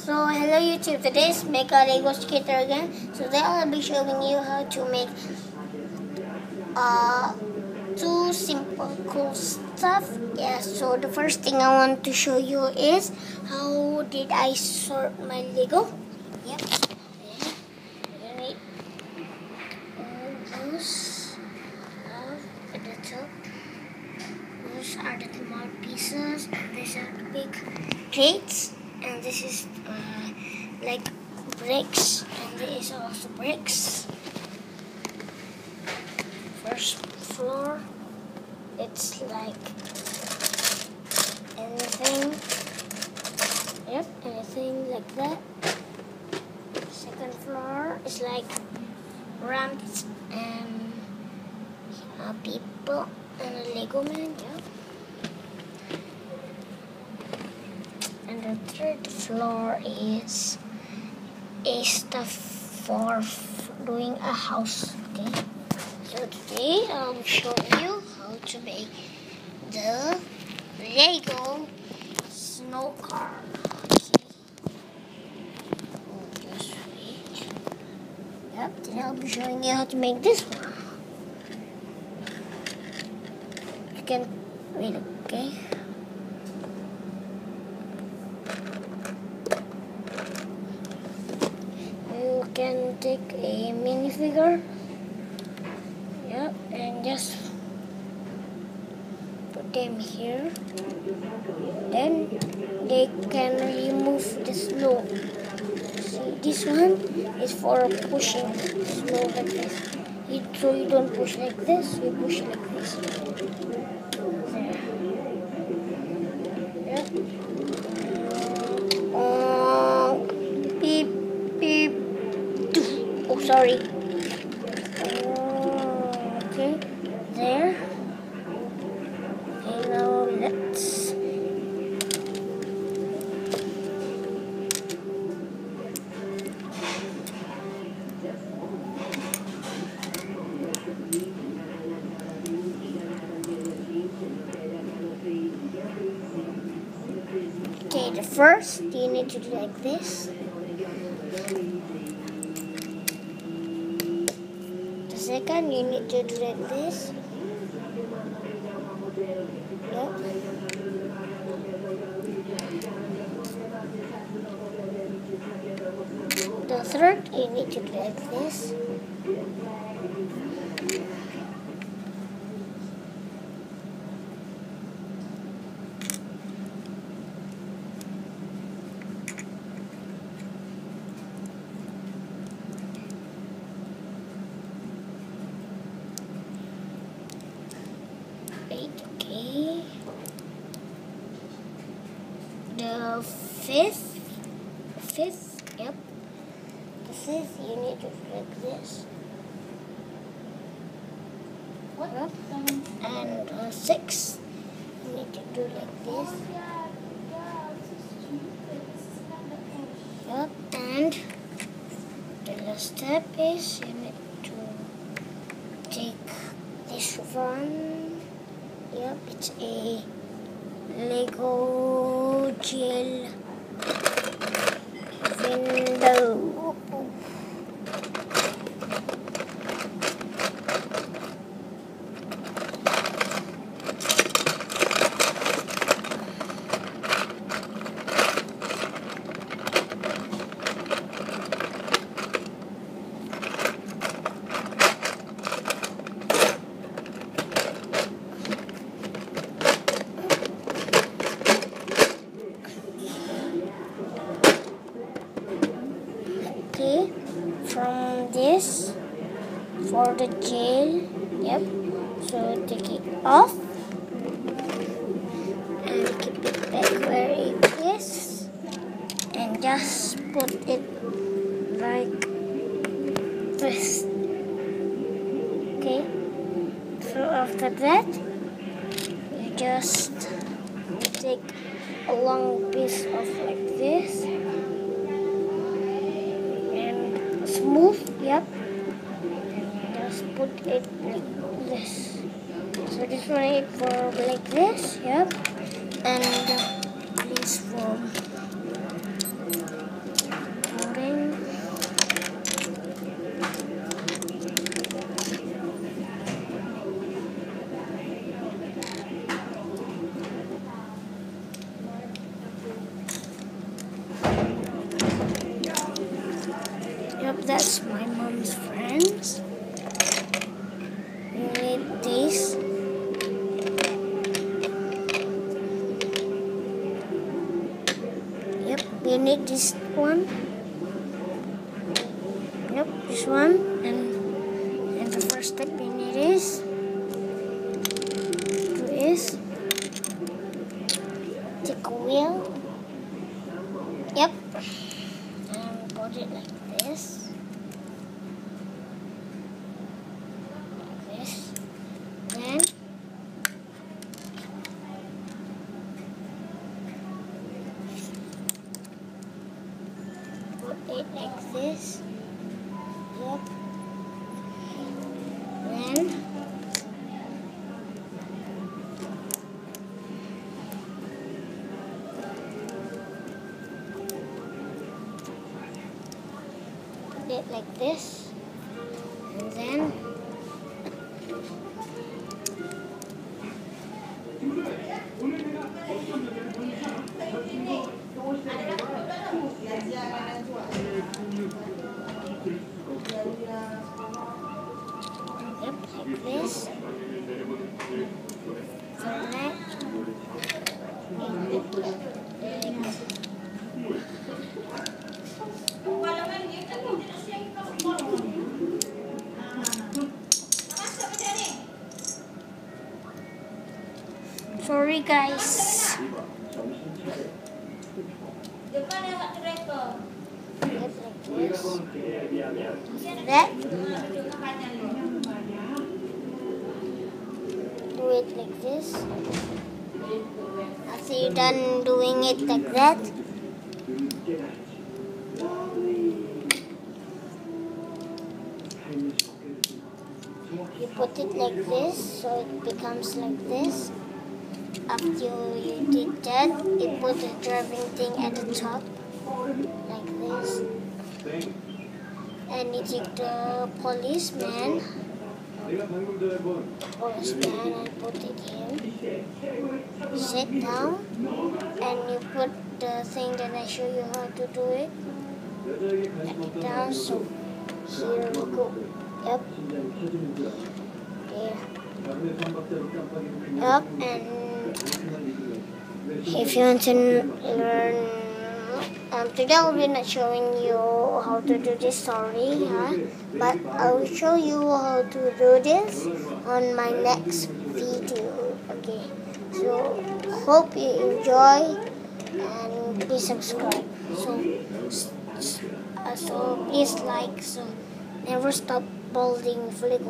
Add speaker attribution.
Speaker 1: So hello YouTube, today is Mega Lego Skater again. So today I'll be showing you how to make uh, two simple cool stuff. Yeah, so the first thing I want to show you is how did I sort my Lego. Yep. Right. Those the top. Those are the small pieces these are the big crates this is uh, like bricks and this is also bricks. First floor it's like anything. Yep anything like that. Second floor is like ramps and uh, people and a lego man yep the third floor is a stuff for doing a house okay so today i'll show you how to make the lego snow car. Okay. Yep today i'll be showing you how to make this one. You can wait okay can take a minifigure. Yeah and just put them here. Then they can remove the snow. See this one is for pushing snow like this. You, so you don't push like this you push like this. There. Yeah sorry. Okay there. Okay now let's Okay, the first you need to do like this. The second you need to like this. Yep. The third you need to like this. Okay. The fifth, fifth, yep. The fifth, you need to do like this.
Speaker 2: What?
Speaker 1: Yep. And the sixth, you need to do like this. Yep. And the last step is you need to take this one. It's a Lego jail window. Okay, from this for the jail. Yep. So take it off and keep it back where it is, and just put it like this. Okay. So after that, you just take a long piece of like this smooth yep. Just put it like this. So this one is for like this yep. And uh, this for that's my mom's friends. We need this. Yep, we need this one. Yep, this one. And and the first step we need is is take a wheel. Yep. And put it like this. Like this. Then put it like this. Yep. Then it like this. And then sorry guys. That. Do it like this. After you're done doing it like that, you put it like this so it becomes like this. After you, did that, you put the driving thing at the top like this. And you take the policeman, policeman and put it here. Sit down and you put the thing that I show you how to do it. Let it down so here we go. Yep. There. Yep and if you want to learn um, today I will be not showing you how to do this story huh? but I will show you how to do this on my next video okay so hope you enjoy and please subscribe so uh, so please like so never stop balding Lego.